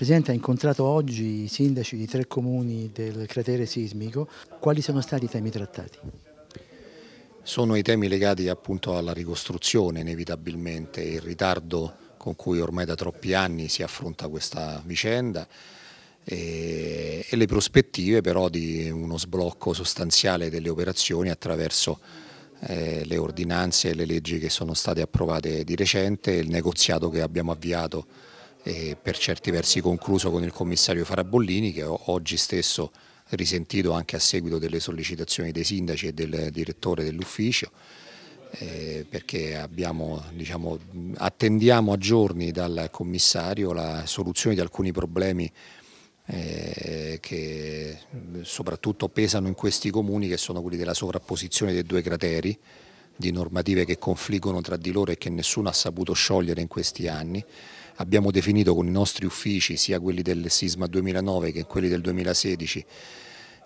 Presidente ha incontrato oggi i sindaci di tre comuni del cratere sismico, quali sono stati i temi trattati? Sono i temi legati appunto alla ricostruzione inevitabilmente, il ritardo con cui ormai da troppi anni si affronta questa vicenda e, e le prospettive però di uno sblocco sostanziale delle operazioni attraverso eh, le ordinanze e le leggi che sono state approvate di recente e il negoziato che abbiamo avviato e per certi versi concluso con il commissario Farabollini che oggi stesso risentito anche a seguito delle sollecitazioni dei sindaci e del direttore dell'ufficio eh, perché abbiamo, diciamo, attendiamo a giorni dal commissario la soluzione di alcuni problemi eh, che soprattutto pesano in questi comuni che sono quelli della sovrapposizione dei due crateri di normative che confliggono tra di loro e che nessuno ha saputo sciogliere in questi anni abbiamo definito con i nostri uffici, sia quelli del Sisma 2009 che quelli del 2016,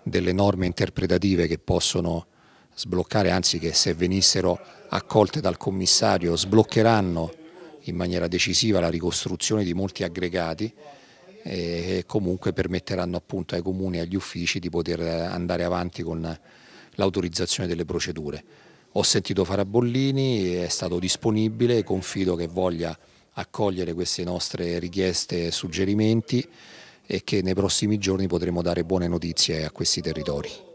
delle norme interpretative che possono sbloccare, anzi che se venissero accolte dal commissario sbloccheranno in maniera decisiva la ricostruzione di molti aggregati e comunque permetteranno appunto ai comuni e agli uffici di poter andare avanti con l'autorizzazione delle procedure. Ho sentito Farabollini, è stato disponibile, confido che voglia accogliere queste nostre richieste e suggerimenti e che nei prossimi giorni potremo dare buone notizie a questi territori.